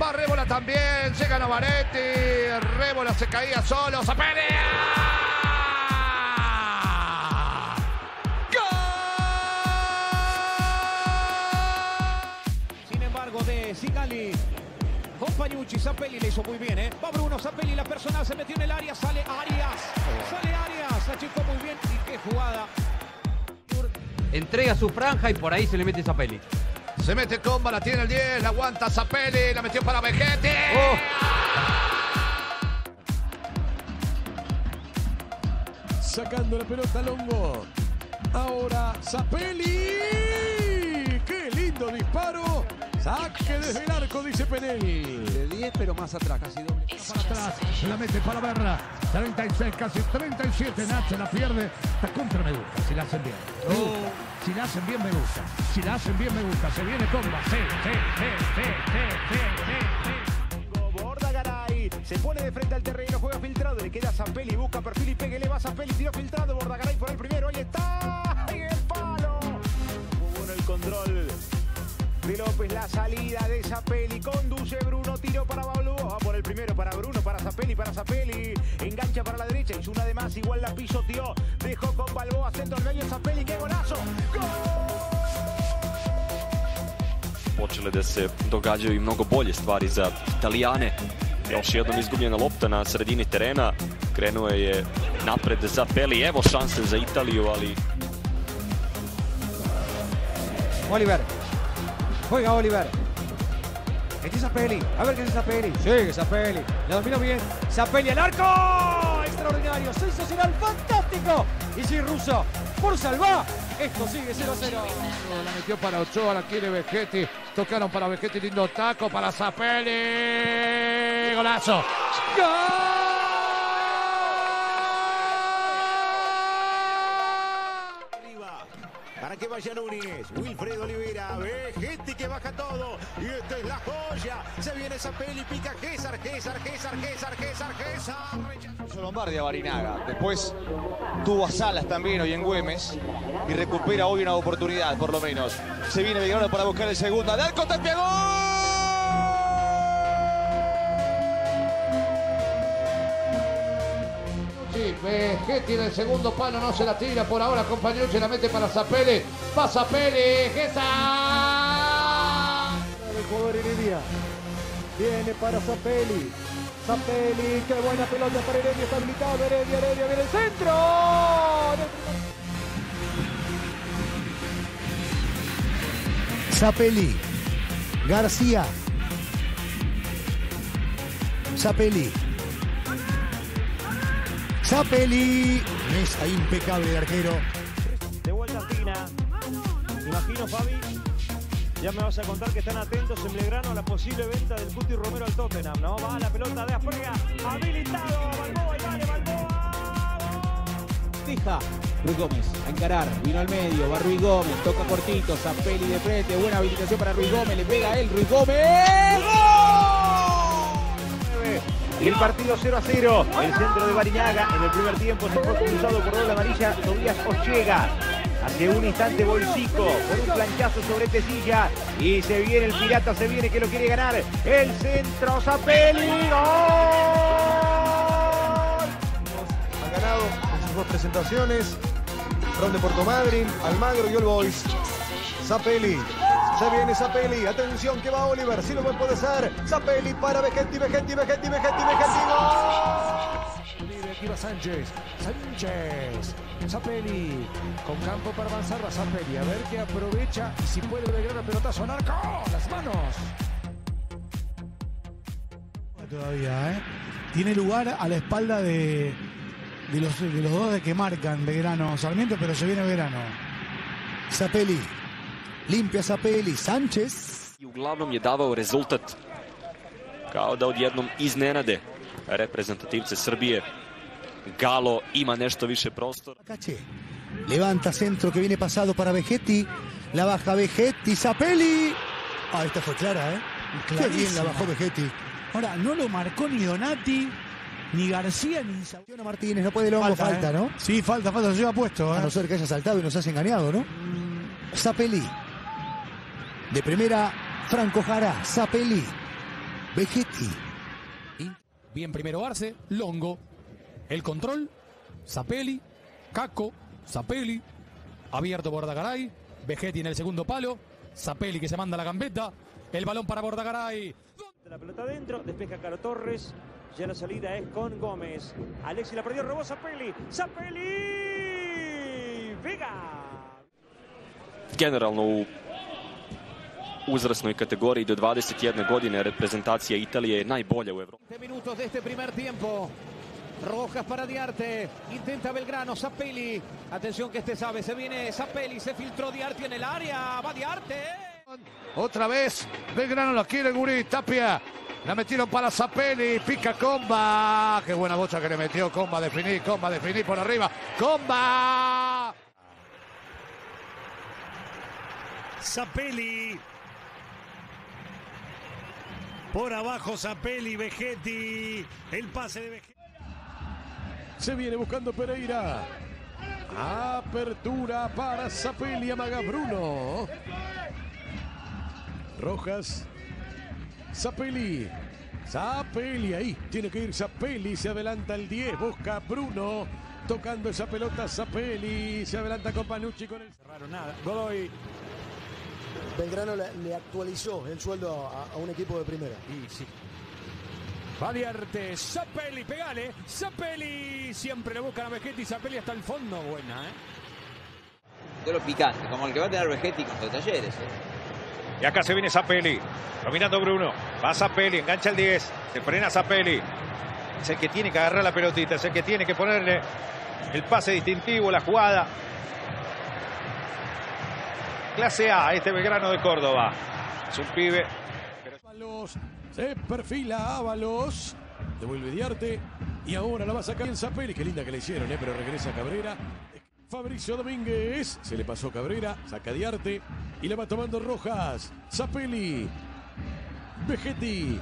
Va Rébola también, llega Navaretti, Rébola se caía solo, se pelea. Sin embargo, de Sigali. Con Pañucci, Zapelli le hizo muy bien, ¿eh? Va Bruno, Zapelli, la personal se metió en el área, sale Arias. Sale Arias, achicó muy bien. Y qué jugada. Entrega su franja y por ahí se le mete esa peli. Se mete comba, la tiene el 10, la aguanta Zapelli, la metió para Vegetti. Sacando la pelota Longo. Ahora Zapelli. ¡Qué lindo disparo! Saque desde el arco, dice Penel. De 10, pero más atrás, casi doble. para atrás, se la mete para verla. 36, casi 37, Nacho la pierde. Está contra me gusta, si la hacen bien. Me gusta. Si la hacen bien me gusta. Si la hacen bien me gusta. Se viene Comba. Sí, sí, sí, sí, sí, sí, sí. Borda Garay, se pone de frente al terreno, juega filtrado, le queda Zapelli, busca perfil y pegue, le va Zapelli, tiro filtrado, Borda Garay por el primero, ahí está, y el palo. Muy bueno el control de López, la salida de Zapelli, conduce Bruno, tiro para Pablo, va por el primero, para Bruno, para Zapelli, para Zapelli, engancha para la derecha, hizo una de más, igual la pisoteó, dejó con Balboa, centro al medio, Zapelli, qué golazo, počele da se događaju i mnogo bolje stvari za Italijane. Još jednom izgubljena lopta na sredini terena. Krenuo je napred za Peli. Evo šanse za Italiju, ali Oliver. Juega Oliver. Este es Zapelli. A ver qué es Zapelli. Sigue Zapelli. La dominó bien. Zapelli al arco. Extraordinario. Sensacional. Fantástico. Y sí, Russo. Por salvar. Esto sigue 0 a 0. La metió para Ochoa, la quiere Vegetti. Tocaron para Vegetti, lindo taco para Zapelli. Golazo. Que vaya Núñez, Wilfredo Olivera, Vegetti que baja todo. Y esta es la joya. Se viene esa peli, pica César, César, César, César, César, César. Lombardi a Barinaga. Después tuvo a Salas también hoy en Güemes. Y recupera hoy una oportunidad, por lo menos. Se viene Belgrano para buscar el segundo. ¡Del Tapia, Sí, Vegetti en el segundo palo no se la tira por ahora, compañero, se la mete para Zapelli. Va Zapelli, Gesa. El jugador Heredia. Viene para Zapelli. Zapelli, qué buena pelota para Heredia, está habilitado Heredia, Heredia, viene el centro. Zapelli. García. Zapelli. Zapelli. Mesa impecable de arquero. De vuelta a Tina. Imagino, Fabi, ya me vas a contar que están atentos en Belgrano a la posible venta del Cuti Romero al Tottenham, ¿no? Va la pelota de afuera, habilitado, Balboa, y vale, Balboa. Fija. Ruiz Gómez a encarar, vino al medio, va Ruiz Gómez, toca cortito, Zapelli de frente, buena habilitación para Ruiz Gómez, le pega a él, Ruiz Gómez. El partido 0 a 0. El centro de Bariñaga en el primer tiempo se fue cruzado por doble amarilla. Tobias Ochega. Hace un instante Bolsico con un planchazo sobre Tecilla. Y se viene el pirata, se viene que lo quiere ganar. El centro Zapelli. ¡Gol! Han ganado en sus dos presentaciones. Ron de Puerto Madryn, Almagro y All Boys. Zapelli. Se viene Zapelli. Atención que va Oliver. Si lo puede ser. Zapelli para Vegetti, Vegetti, Vegetti, Vegetti, Vegetti. Aquí va Sánchez. Sánchez. Zapelli. Con campo para avanzar va Zapelli. A ver qué aprovecha. Y si puede Belgrano el pelotazo. Narco. Las manos. Todavía, ¿eh? Tiene lugar a la espalda de, de, los, de los dos de que marcan Belgrano Sarmiento, pero se viene Belgrano. Zapelli. Limpia Zapelli. Sánchez. i uglavnom je davao rezultat. Kao da odjednom iznenade reprezentativce Srbije. Galo ima nešto više prostora. Levanta centro que viene pasado para Vegetti. La baja Vegetti. Zapelli. Ah, esta fue clara, ¿eh? Qué bien la bajó Vegetti. Ahora, no lo marcó ni Donati, ni García ni Saúl Martínez, no puede Longo, falta, ¿eh? ¿no? Sí, falta, falta, se lleva puesto. A ¿eh? no ser que haya saltado y nos haya engañado, ¿no? Zapelli. De primera, Franco Jara. Zapelli. Vegetti. Bien primero Arce, Longo. El control, Zapelli, Caco, Zapelli. Abierto Bordagaray. Vegetti en el segundo palo. Zapelli que se manda la gambeta. El balón para Bordagaray. La pelota adentro, despeja Caro Torres. Ya la salida es con Gómez. Alexi la perdió, robó Zapelli. Zapelli! Vega! Generalno u uzrasnoj kategoriji do 21 godine reprezentacija Italije je najbolja u Evropi. 20 minutos de este primer tiempo. Rojas para Diarte. Intenta Belgrano. Zapelli. Atención que este sabe. Se viene Zapelli. Se filtró Diarte en el área. Va Diarte. Otra vez, Belgrano la quiere Gurí, Tapia. La metieron para Zapelli, pica Comba. Qué buena bocha que le metió Comba, definir, Comba, definir por arriba. Comba. Zapelli. Por abajo Zapelli, Vegetti. El pase de Vegetti. Se viene buscando Pereira. Apertura para Zapelli, amaga Bruno. Rojas. Zapelli. Zapelli ahí. Tiene que ir Zapelli. Se adelanta el 10. Busca Bruno. Tocando esa pelota Zapelli. Se adelanta con Panucci con el. Raro nada. Godoy. Belgrano le, le actualizó el sueldo a, a un equipo de primera. Y sí. Va Diarte, Zapelli, pegale, Zapelli, siempre le buscan a Vegetti, Zapelli hasta el fondo, buena, ¿eh? Duelo picante, como el que va a tener Vegetti contra Talleres. ¿eh? Y acá se viene Zapelli. Dominando Bruno. Va Zapelli, engancha el 10. Se frena Zapelli. Es el que tiene que agarrar la pelotita. Es el que tiene que ponerle el pase distintivo, la jugada. Clase A, este Belgrano de Córdoba. Es un pibe. Se perfila Ábalos, devuelve Diarte y ahora la va a sacar en Zapelli. Qué linda que le hicieron, ¿eh? pero regresa Cabrera. Fabricio Domínguez, se le pasó Cabrera, saca Diarte y la va tomando Rojas. Zapelli, Vegetti.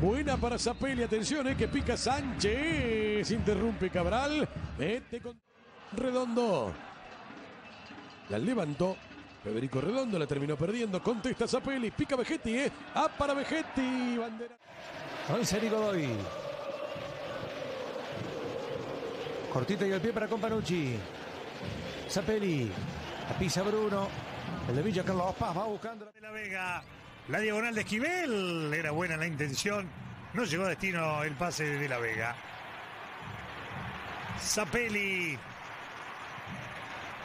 Buena para Zapelli, atención, ¿eh? que pica Sánchez. Interrumpe Cabral. Mete con Redondo. La levantó. Federico Redondo la terminó perdiendo. Contesta Zapelli. Pica Vegetti, ¿eh? Ah, para Vegetti. Bandera. Anseri Godoy. Cortita y el pie para Companucci. Zapelli. La pisa Bruno. El de Villa Carlos Paz va buscando. De la Vega. La diagonal de Esquivel. Era buena la intención. No llegó a destino el pase de la Vega. Zapelli.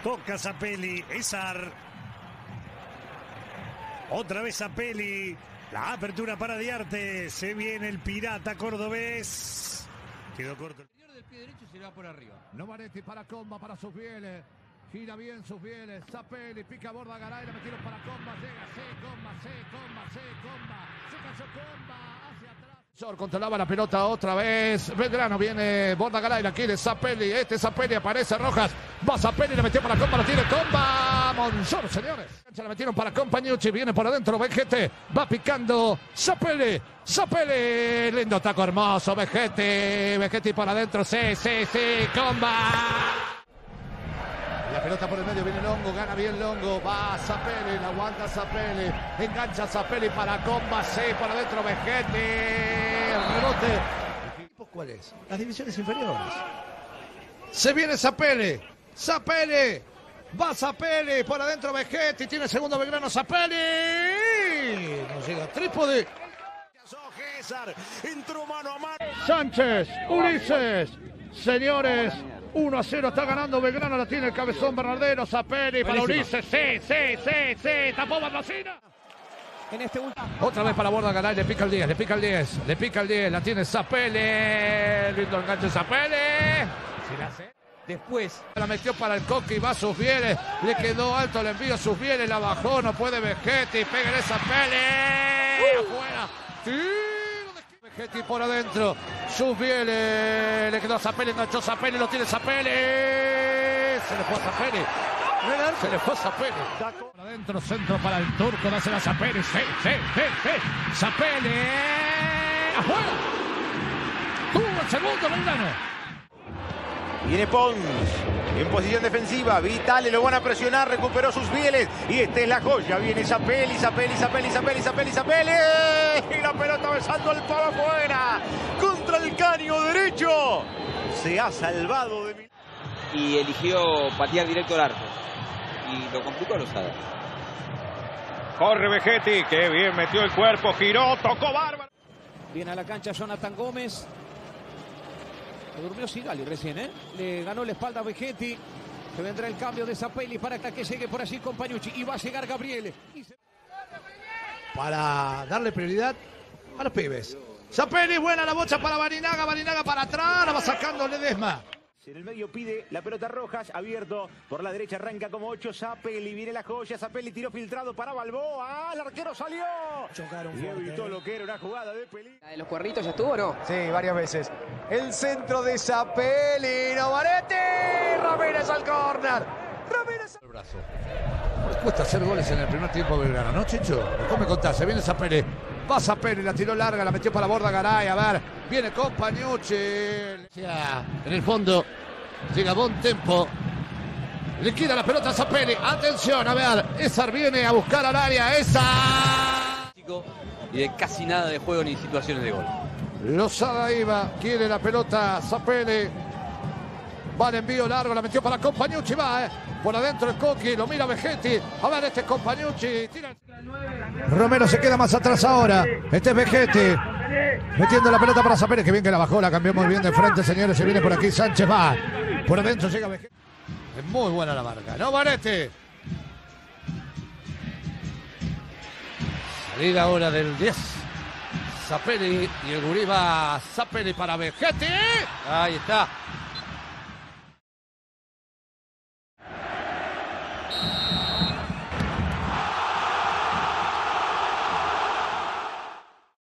Toca Zapelli. Esar. Otra vez Zapelli. La apertura para Diarte. Se viene el pirata cordobés. Quedó corto. del pie derecho y se le va por arriba. Novaretti para Comba, para sus fieles. Gira bien sus fieles. Zapelli, pica borda Garay, la metieron para Comba. Llega, C, Comba, C, Comba, C, Comba. Se cayó Comba, hacia atrás. Sor controlaba la pelota otra vez. Belgrano viene, borda Garay, la quiere Zapelli. Este Zapelli aparece Rojas. Va Zapelli, le metió para Comba, la tiene Comba. Señores. Se la metieron para Compañucci, viene por adentro Vegete. Va picando Zapelli. Zapelli, lindo taco hermoso, Vegete. Vegete por adentro, sí, sí, sí, Comba. La pelota por el medio, viene Longo, gana bien Longo, va Zapelli, la aguanta Zapelli, engancha Zapelli para Comba, sí, por adentro Vegete, rebote. ¿Cuál es? Las divisiones inferiores. Se viene Zapelli, Zapelli, va Zapelli, por adentro Vegetti, tiene segundo Belgrano Zapelli, no llega trípode. César entró mano a mano. Sánchez, Ulises, señores. 1 a 0 está ganando Belgrano, la tiene el cabezón Bernardero, Zapelli para. Ulises, sí, sí, sí, sí, tapó Barbacina. En este último. Otra vez para Borda Garay, le pica el 10, le pica el 10, le pica el 10, la tiene Zapelli, lindo enganche Zapelli. Si la hace. Después. La metió para el Coqui, va a sus fieles, le quedó alto el envío sus fieles, la bajó, no puede Vegetti, pégale Zapelli, afuera. Tiro de Vegetti por adentro, sus fieles, le quedó a Zapelli, enganchó Zapelli, lo tiene Zapelli. Se le fue a Zapelli. Se le fue a Zapelli. Por adentro, centro para el turco, dásela a Zapelli. Sí, sí, sí, sí. Zapelli. Afuera. Tuvo segundo, Belgrano. Viene Pons en posición defensiva. Vitale lo van a presionar. Recuperó sus fieles. Y esta es la joya. Viene Zapelli, Zapelli, Zapelli, Zapelli, Zapelli, Zapelli. Y la pelota besando el palo afuera. Contra el caño derecho. Se ha salvado de Y eligió patear directo al arco. Y lo complicó a Lozada. Corre Vegetti. Qué bien metió el cuerpo. Giró, tocó bárbaro. Viene a la cancha Jonathan Gómez. Se durmió Sigali recién, ¿eh? Le ganó la espalda a Vegetti. Que vendrá el cambio de Zapelli para que llegue por allí con Pañucci. Y va a llegar se- Para darle prioridad a los pibes. Zapelli, buena la bocha para Barinaga. Barinaga para atrás. La va sacando Ledesma. En el medio pide la pelota Rojas, abierto por la derecha, arranca como 8, Zapelli, viene la joya, Zapelli tiró filtrado para Balboa, ¡Ah, el arquero salió. Chocaron Y evitó eh. lo que era una jugada de peligro. ¿La de los cuernitos ya estuvo o no? Sí, varias veces. El centro de Zapelli, Novaretti, Ramírez al córner. Ramírez El brazo. Les cuesta hacer goles en el primer tiempo Belgrano, ¿no, Chicho? Después me contás, se viene Zapelli. Va Zapelli, la tiró larga, la metió para la borda Garay. A ver, viene con Pañucci. En el fondo, llega Bon Tempo. Le queda la pelota a Zapelli. Atención, a ver, Esar viene a buscar al área. Esa. Y de casi nada de juego ni situaciones de gol. Lozada iba, quiere la pelota Zapelli. Va el envío largo, la metió para Compañucci, va, eh. Por adentro el Coqui, lo mira Vegetti. A ver, este es Compañucci. Tira. Romero se queda más atrás ahora. Este es Vegetti. Metiendo la pelota para Zapelli, que bien que la bajó, la cambió muy bien de frente, señores. Se viene por aquí Sánchez, va. Por adentro llega Vegetti. Es muy buena la marca, ¿no, Varete? Salida ahora del 10. Zapelli y el gurí va Zapelli para Vegetti. Ahí está.